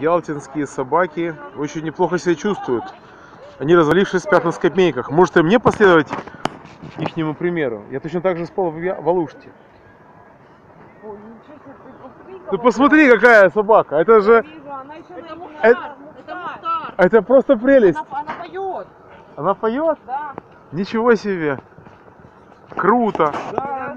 Ялтинские собаки очень неплохо себя чувствуют. Они развалившись спят на скамейках. Может мне последовать ихнему примеру? Я точно так же спал в Я- Алуште. Ой, ничего ты посмотри, какая собака. Это же... Это Мухтар, это Мухтар. Это просто прелесть. Она, она поет, Она поет? да. Ничего себе. Круто. Да,